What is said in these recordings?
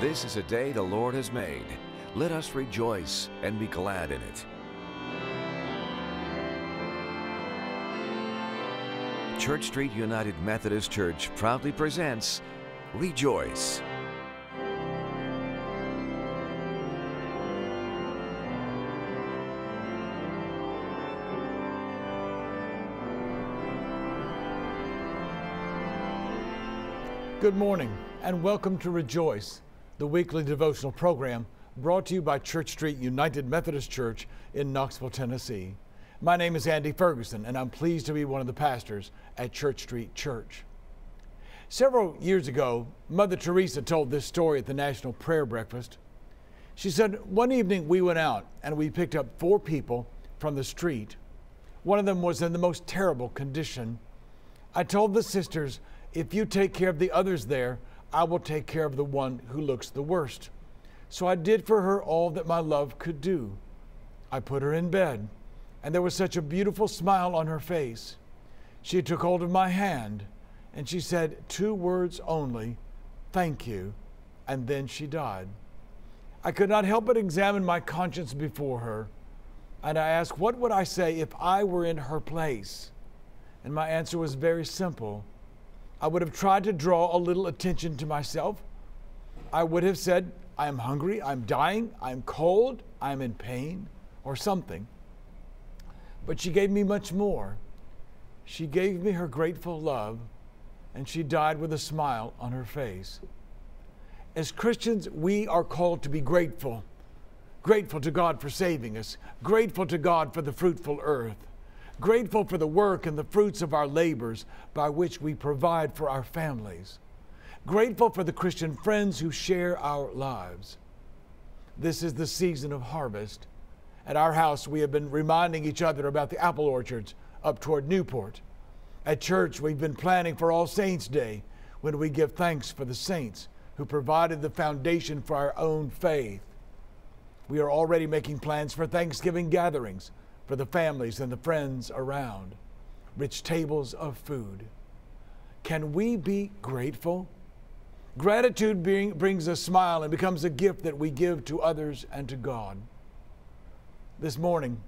This is a day the Lord has made. Let us rejoice and be glad in it. Church Street United Methodist Church proudly presents Rejoice. Good morning and welcome to Rejoice, the weekly devotional program brought to you by Church Street United Methodist Church in Knoxville, Tennessee. My name is Andy Ferguson and I'm pleased to be one of the pastors at Church Street Church. Several years ago, Mother Teresa told this story at the National Prayer Breakfast. She said, One evening we went out and we picked up four people from the street. One of them was in the most terrible condition. I told the sisters if you take care of the others there, I will take care of the one who looks the worst. So I did for her all that my love could do. I put her in bed, and there was such a beautiful smile on her face. She took hold of my hand, and she said two words only thank you, and then she died. I could not help but examine my conscience before her, and I asked, What would I say if I were in her place? And my answer was very simple I would have tried to draw a little attention to myself. I would have said, I am hungry, I'm dying, I'm cold, I'm in pain, or something. But she gave me much more. She gave me her grateful love, and she died with a smile on her face. As Christians, we are called to be grateful. Grateful to God for saving us, grateful to God for the fruitful earth grateful for the work and the fruits of our labors by which we provide for our families, grateful for the Christian friends who share our lives. This is the season of harvest. At our house, we have been reminding each other about the apple orchards up toward Newport. At church, we've been planning for All Saints' Day when we give thanks for the saints who provided the foundation for our own faith. We are already making plans for Thanksgiving gatherings for the families and the friends around, rich tables of food. Can we be grateful? Gratitude being, brings a smile and becomes a gift that we give to others and to God. This morning,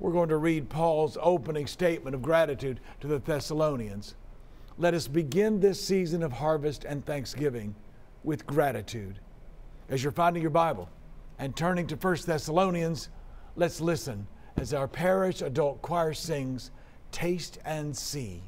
we're going to read Paul's opening statement of gratitude to the Thessalonians. Let us begin this season of harvest and thanksgiving with gratitude. As you're finding your Bible and turning to 1 Thessalonians, let's listen as our parish adult choir sings, Taste and See.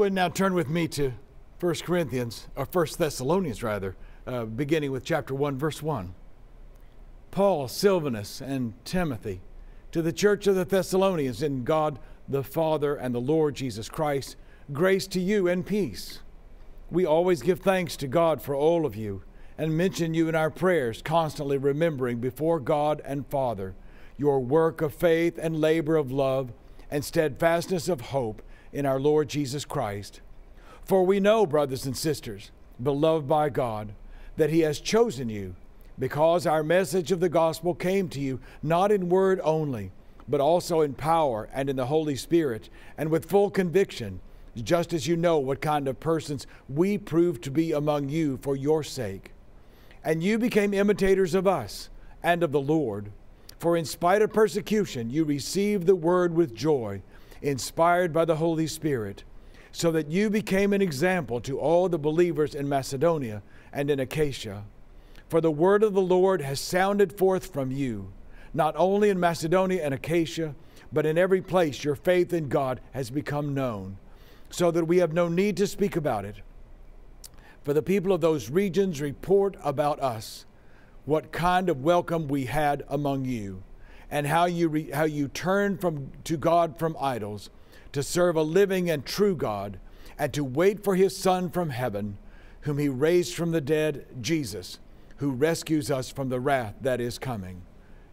Would now turn with me to 1 Corinthians, or 1 Thessalonians rather, uh, beginning with chapter 1, verse 1. Paul, Silvanus, and Timothy, to the church of the Thessalonians in God the Father and the Lord Jesus Christ, grace to you and peace. We always give thanks to God for all of you and mention you in our prayers, constantly remembering before God and Father your work of faith and labor of love and steadfastness of hope in our Lord Jesus Christ. For we know, brothers and sisters, beloved by God, that He has chosen you, because our message of the gospel came to you not in word only, but also in power and in the Holy Spirit, and with full conviction, just as you know what kind of persons we proved to be among you for your sake. And you became imitators of us and of the Lord. For in spite of persecution, you received the word with joy inspired by the Holy Spirit, so that you became an example to all the believers in Macedonia and in Achaia. For the word of the Lord has sounded forth from you, not only in Macedonia and Achaia, but in every place your faith in God has become known, so that we have no need to speak about it. For the people of those regions report about us what kind of welcome we had among you and how you, re, how you turn from, to God from idols to serve a living and true God and to wait for his Son from heaven, whom he raised from the dead, Jesus, who rescues us from the wrath that is coming.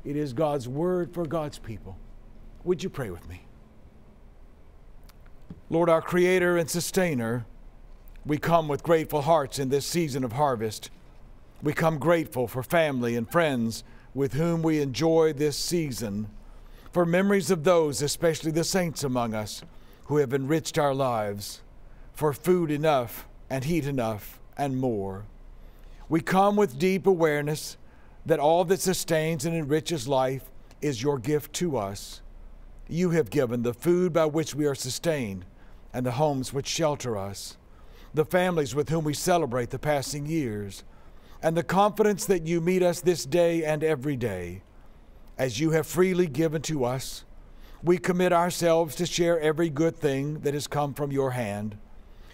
It is God's word for God's people. Would you pray with me? Lord, our Creator and Sustainer, we come with grateful hearts in this season of harvest. We come grateful for family and friends with whom we enjoy this season, for memories of those, especially the saints among us, who have enriched our lives, for food enough and heat enough and more. We come with deep awareness that all that sustains and enriches life is your gift to us. You have given the food by which we are sustained and the homes which shelter us, the families with whom we celebrate the passing years and the confidence that you meet us this day and every day. As you have freely given to us, we commit ourselves to share every good thing that has come from your hand.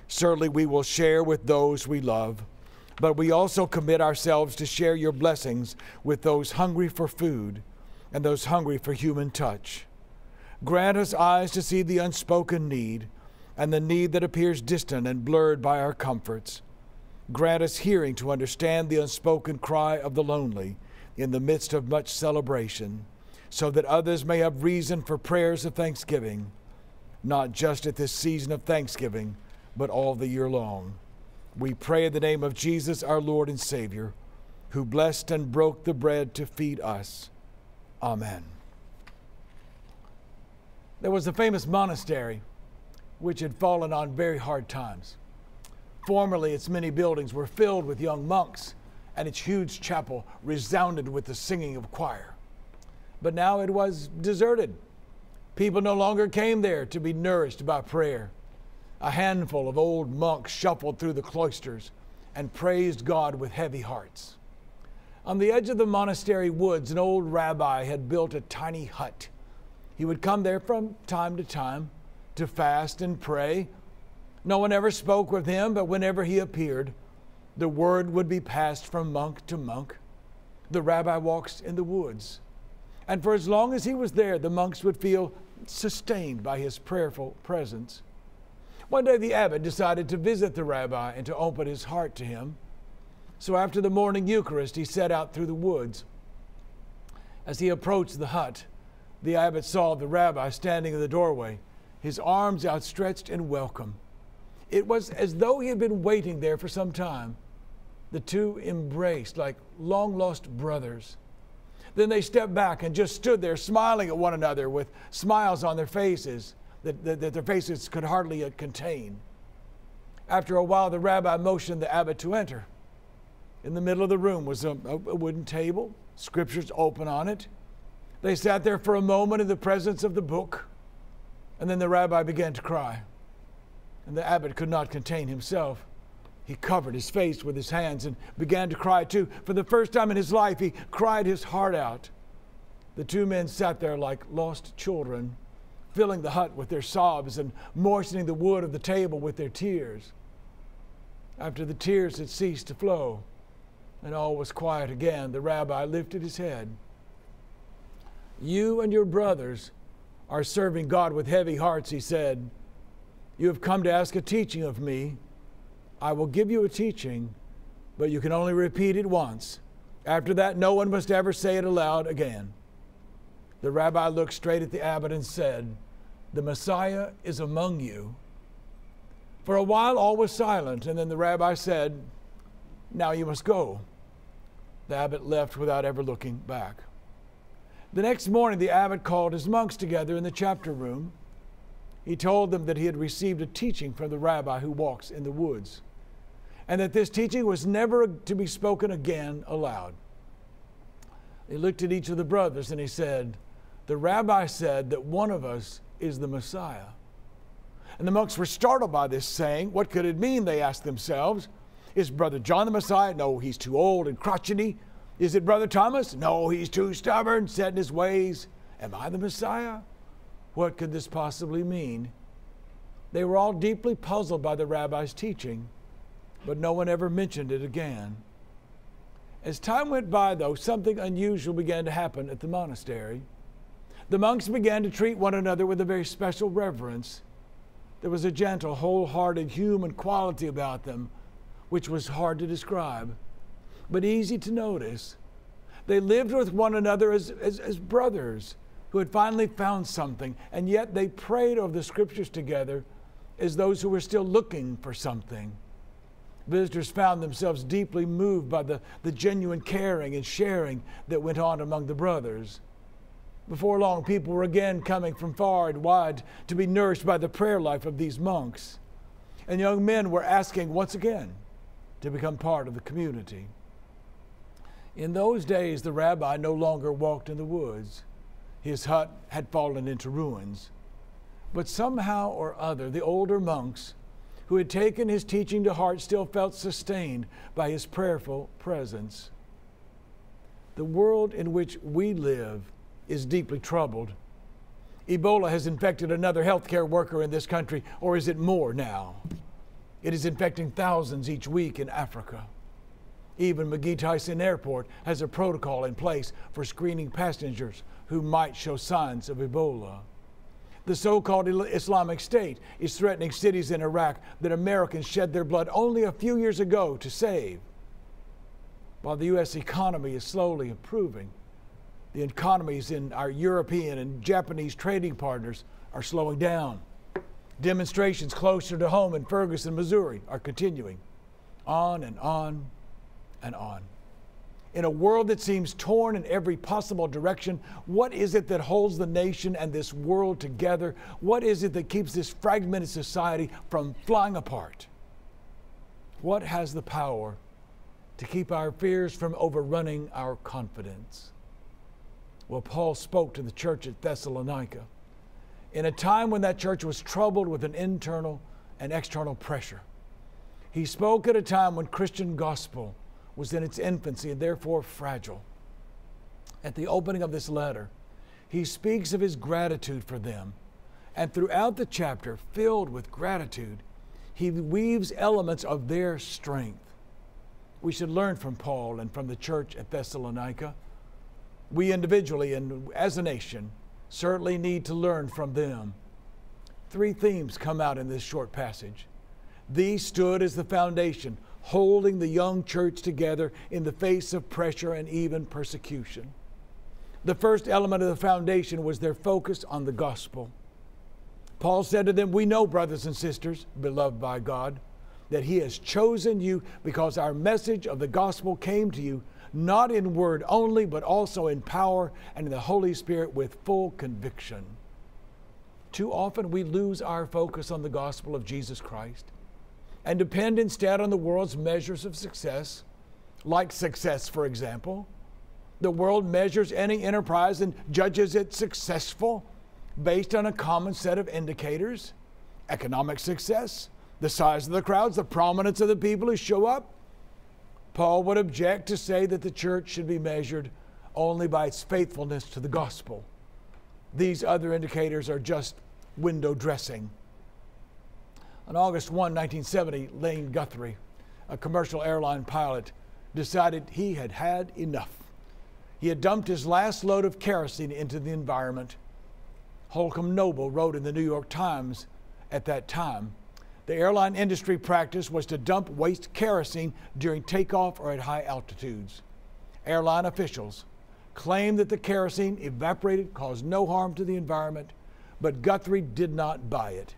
Certainly, we will share with those we love, but we also commit ourselves to share your blessings with those hungry for food and those hungry for human touch. Grant us eyes to see the unspoken need and the need that appears distant and blurred by our comforts. Grant us hearing to understand the unspoken cry of the lonely in the midst of much celebration, so that others may have reason for prayers of thanksgiving, not just at this season of thanksgiving, but all the year long. We pray in the name of Jesus, our Lord and Savior, who blessed and broke the bread to feed us. Amen. There was a famous monastery which had fallen on very hard times. Formerly, its many buildings were filled with young monks, and its huge chapel resounded with the singing of choir. But now it was deserted. People no longer came there to be nourished by prayer. A handful of old monks shuffled through the cloisters and praised God with heavy hearts. On the edge of the monastery woods, an old rabbi had built a tiny hut. He would come there from time to time to fast and pray no one ever spoke with him, but whenever he appeared, the word would be passed from monk to monk. The rabbi walks in the woods. And for as long as he was there, the monks would feel sustained by his prayerful presence. One day, the abbot decided to visit the rabbi and to open his heart to him. So, after the morning Eucharist, he set out through the woods. As he approached the hut, the abbot saw the rabbi standing in the doorway, his arms outstretched in welcome. It was as though he had been waiting there for some time. The two embraced like long lost brothers. Then they stepped back and just stood there smiling at one another with smiles on their faces that, that, that their faces could hardly uh, contain. After a while, the rabbi motioned the abbot to enter. In the middle of the room was a, a wooden table, scriptures open on it. They sat there for a moment in the presence of the book, and then the rabbi began to cry. And the abbot could not contain himself. He covered his face with his hands and began to cry too. For the first time in his life, he cried his heart out. The two men sat there like lost children, filling the hut with their sobs and moistening the wood of the table with their tears. After the tears had ceased to flow and all was quiet again, the rabbi lifted his head. You and your brothers are serving God with heavy hearts, he said. You have come to ask a teaching of me. I will give you a teaching, but you can only repeat it once. After that, no one must ever say it aloud again. The rabbi looked straight at the abbot and said, The Messiah is among you. For a while, all was silent, and then the rabbi said, Now you must go. The abbot left without ever looking back. The next morning, the abbot called his monks together in the chapter room. He told them that he had received a teaching from the rabbi who walks in the woods, and that this teaching was never to be spoken again aloud. He looked at each of the brothers and he said, the rabbi said that one of us is the Messiah. And the monks were startled by this saying. What could it mean? They asked themselves. Is Brother John the Messiah? No, he's too old and crotchety. Is it Brother Thomas? No, he's too stubborn, set in his ways. Am I the Messiah? What could this possibly mean? They were all deeply puzzled by the rabbi's teaching, but no one ever mentioned it again. As time went by, though, something unusual began to happen at the monastery. The monks began to treat one another with a very special reverence. There was a gentle, wholehearted human quality about them, which was hard to describe, but easy to notice. They lived with one another as, as, as brothers who had finally found something, and yet they prayed over the scriptures together as those who were still looking for something. Visitors found themselves deeply moved by the, the genuine caring and sharing that went on among the brothers. Before long, people were again coming from far and wide to be nourished by the prayer life of these monks. And young men were asking once again to become part of the community. In those days, the rabbi no longer walked in the woods. His hut had fallen into ruins. But somehow or other, the older monks who had taken his teaching to heart still felt sustained by his prayerful presence. The world in which we live is deeply troubled. Ebola has infected another healthcare worker in this country, or is it more now? It is infecting thousands each week in Africa. Even McGhee Tyson Airport has a protocol in place for screening passengers who might show signs of Ebola. The so called Islamic State is threatening cities in Iraq that Americans shed their blood only a few years ago to save. While the U.S. economy is slowly improving, the economies in our European and Japanese trading partners are slowing down. Demonstrations closer to home in Ferguson, Missouri are continuing. On and on and on. In a world that seems torn in every possible direction, what is it that holds the nation and this world together? What is it that keeps this fragmented society from flying apart? What has the power to keep our fears from overrunning our confidence? Well, Paul spoke to the church at Thessalonica in a time when that church was troubled with an internal and external pressure. He spoke at a time when Christian gospel was in its infancy and therefore fragile. At the opening of this letter, he speaks of his gratitude for them. And throughout the chapter, filled with gratitude, he weaves elements of their strength. We should learn from Paul and from the church at Thessalonica we individually and as a nation certainly need to learn from them. Three themes come out in this short passage. These stood as the foundation, holding the young church together in the face of pressure and even persecution. The first element of the foundation was their focus on the gospel. Paul said to them, We know, brothers and sisters, beloved by God, that He has chosen you because our message of the gospel came to you not in word only, but also in power and in the Holy Spirit with full conviction. Too often we lose our focus on the gospel of Jesus Christ and depend instead on the world's measures of success, like success, for example. The world measures any enterprise and judges it successful based on a common set of indicators economic success, the size of the crowds, the prominence of the people who show up, Paul would object to say that the church should be measured only by its faithfulness to the gospel. These other indicators are just window dressing. On August 1, 1970, Lane Guthrie, a commercial airline pilot, decided he had had enough. He had dumped his last load of kerosene into the environment. Holcomb Noble wrote in the New York Times at that time the airline industry practice was to dump waste kerosene during takeoff or at high altitudes. Airline officials claimed that the kerosene evaporated, caused no harm to the environment, but Guthrie did not buy it.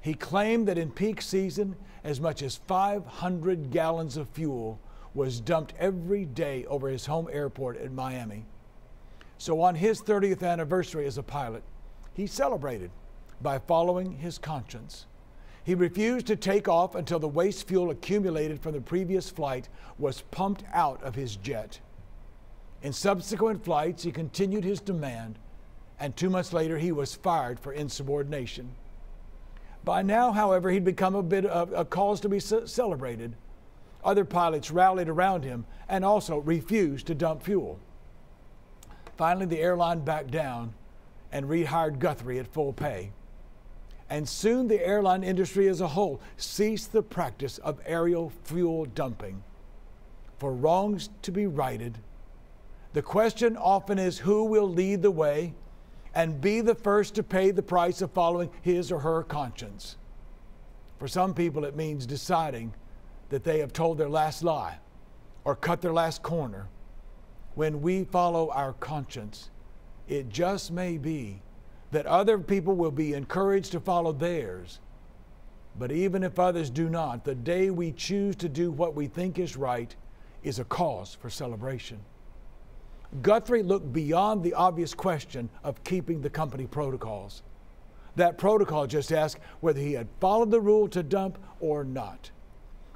He claimed that in peak season, as much as 500 gallons of fuel was dumped every day over his home airport in Miami. So on his 30th anniversary as a pilot, he celebrated by following his conscience. He refused to take off until the waste fuel accumulated from the previous flight was pumped out of his jet. In subsequent flights, he continued his demand, and two months later, he was fired for insubordination. By now, however, he'd become a bit of a cause to be celebrated. Other pilots rallied around him and also refused to dump fuel. Finally, the airline backed down and rehired Guthrie at full pay. And soon the airline industry as a whole ceased the practice of aerial fuel dumping. For wrongs to be righted, the question often is who will lead the way and be the first to pay the price of following his or her conscience. For some people, it means deciding that they have told their last lie or cut their last corner. When we follow our conscience, it just may be that other people will be encouraged to follow theirs. But even if others do not, the day we choose to do what we think is right is a cause for celebration. Guthrie looked beyond the obvious question of keeping the company protocols. That protocol just asked whether he had followed the rule to dump or not.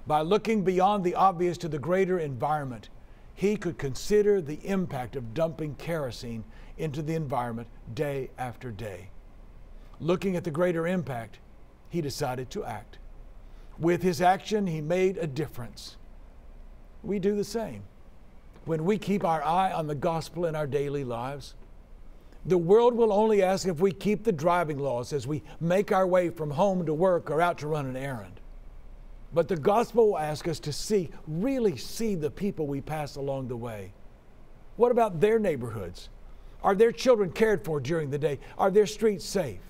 By looking beyond the obvious to the greater environment, he could consider the impact of dumping kerosene into the environment day after day. Looking at the greater impact, he decided to act. With his action, he made a difference. We do the same when we keep our eye on the gospel in our daily lives. The world will only ask if we keep the driving laws as we make our way from home to work or out to run an errand. But the gospel will ask us to see, really see the people we pass along the way. What about their neighborhoods? Are their children cared for during the day? Are their streets safe?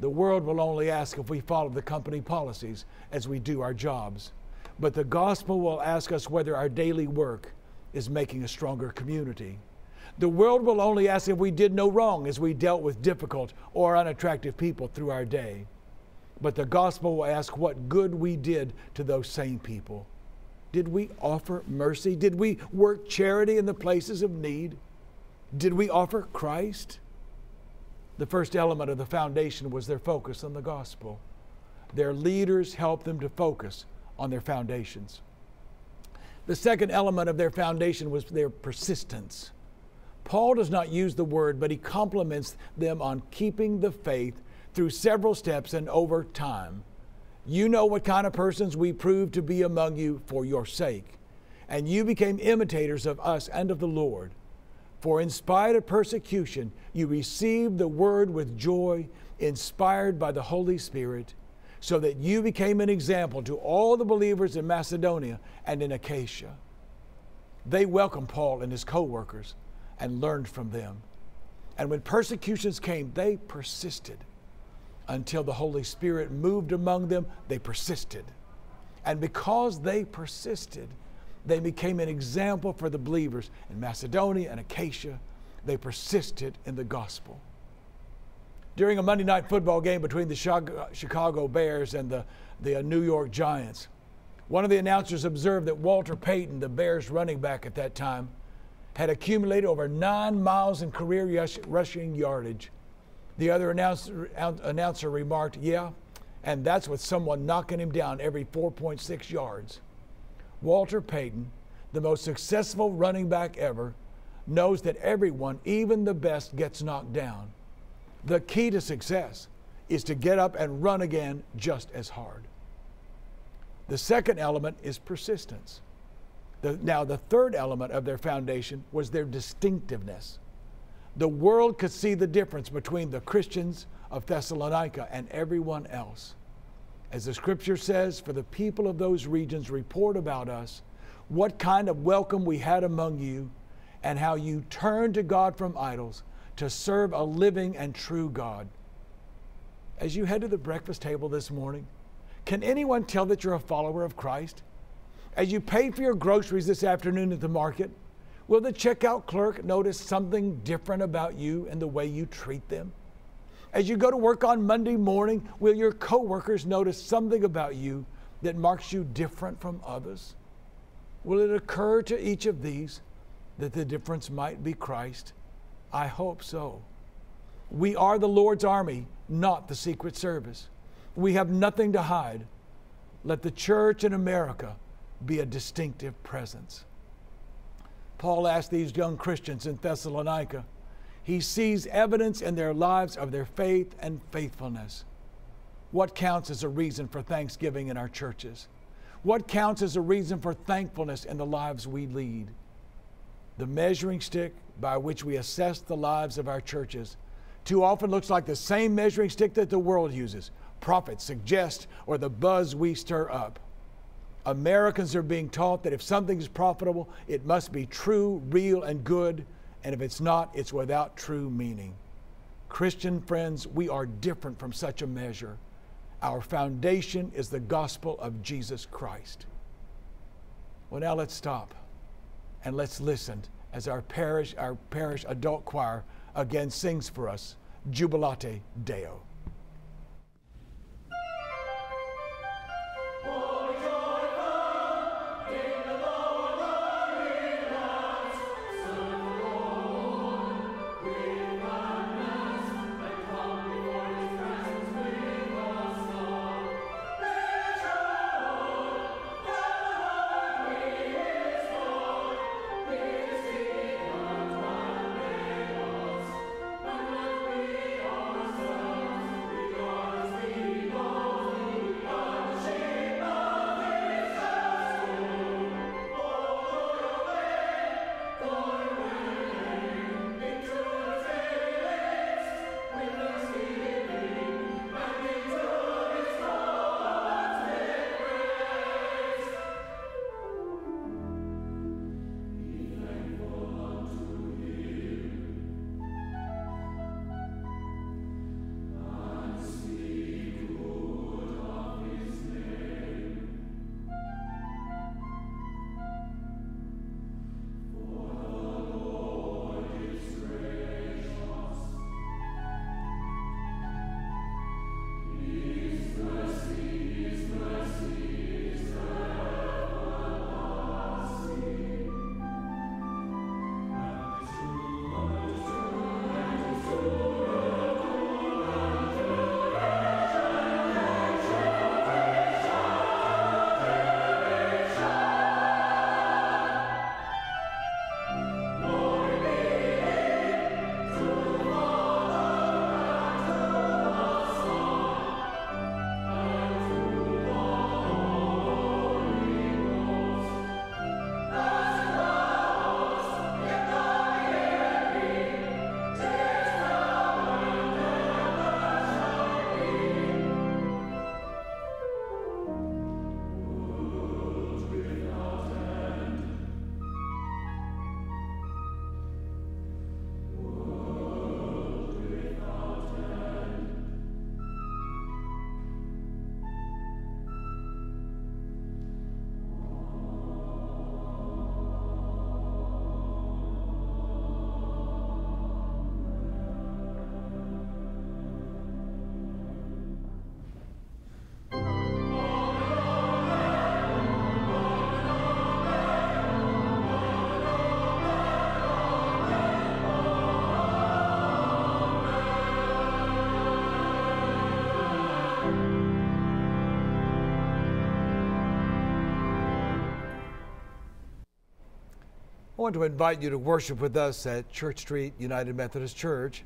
The world will only ask if we follow the company policies as we do our jobs. But the gospel will ask us whether our daily work is making a stronger community. The world will only ask if we did no wrong as we dealt with difficult or unattractive people through our day. But the gospel will ask what good we did to those same people. Did we offer mercy? Did we work charity in the places of need? Did we offer Christ? The first element of the foundation was their focus on the gospel. Their leaders helped them to focus on their foundations. The second element of their foundation was their persistence. Paul does not use the word, but he compliments them on keeping the faith through several steps and over time. You know what kind of persons we proved to be among you for your sake, and you became imitators of us and of the Lord. For in spite of persecution, you received the word with joy, inspired by the Holy Spirit so that you became an example to all the believers in Macedonia and in Achaia. They welcomed Paul and his co workers and learned from them. And when persecutions came, they persisted until the Holy Spirit moved among them. They persisted. And because they persisted, they became an example for the believers in Macedonia and Achaia. They persisted in the gospel during a Monday night football game between the Chicago Bears and the, the uh, New York Giants. One of the announcers observed that Walter Payton, the Bears running back at that time, had accumulated over nine miles in career rushing yardage. The other announcer, announcer remarked, Yeah, and that's with someone knocking him down every 4.6 yards. Walter Payton, the most successful running back ever, knows that everyone, even the best, gets knocked down. The key to success is to get up and run again just as hard. The second element is persistence. The, now, the third element of their foundation was their distinctiveness. the world could see the difference between the Christians of Thessalonica and everyone else. As the scripture says, for the people of those regions report about us what kind of welcome we had among you and how you turned to God from idols to serve a living and true God. As you head to the breakfast table this morning, can anyone tell that you're a follower of Christ? As you pay for your groceries this afternoon at the market, will the checkout clerk notice something different about you and the way you treat them? As you go to work on Monday morning, will your coworkers notice something about you that marks you different from others? Will it occur to each of these that the difference might be Christ? I hope so. We are the Lord's army, not the Secret Service. We have nothing to hide. Let the church in America be a distinctive presence. Paul asked these young Christians in Thessalonica, he sees evidence in their lives of their faith and faithfulness. What counts as a reason for thanksgiving in our churches? What counts as a reason for thankfulness in the lives we lead? The measuring stick by which we assess the lives of our churches too often looks like the same measuring stick that the world uses profit, suggest, or the buzz we stir up. Americans are being taught that if something is profitable, it must be true, real, and good and if it's not, it's without true meaning. Christian friends, we are different from such a measure. Our foundation is the gospel of Jesus Christ. Well, now let's stop and let's listen as our parish, our parish adult choir again sings for us Jubilate Deo. I want to invite you to worship with us at Church Street United Methodist Church.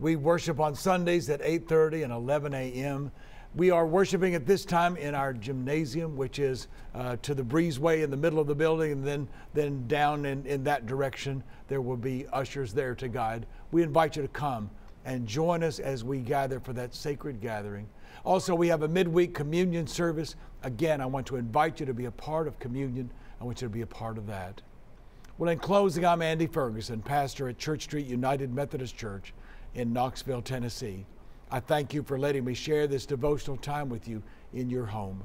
We worship on Sundays at 8:30 and 11 a.m. We are worshiping at this time in our gymnasium, which is uh, to the breezeway in the middle of the building, and then, then down in, in that direction, there will be ushers there to guide. We invite you to come and join us as we gather for that sacred gathering. Also, we have a midweek communion service. Again, I want to invite you to be a part of communion. I want you to be a part of that. Well, in closing, I'm Andy Ferguson, pastor at Church Street United Methodist Church in Knoxville, Tennessee. I thank you for letting me share this devotional time with you in your home.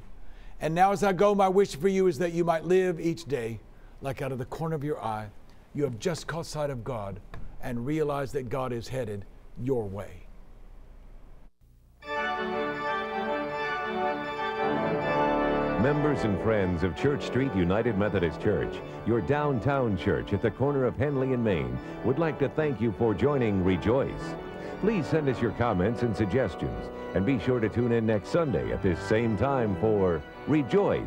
And now, as I go, my wish for you is that you might live each day like out of the corner of your eye, you have just caught sight of God and realize that God is headed your way. Members and friends of Church Street United Methodist Church, your downtown church at the corner of Henley and Main, would like to thank you for joining Rejoice. Please send us your comments and suggestions, and be sure to tune in next Sunday at this same time for Rejoice.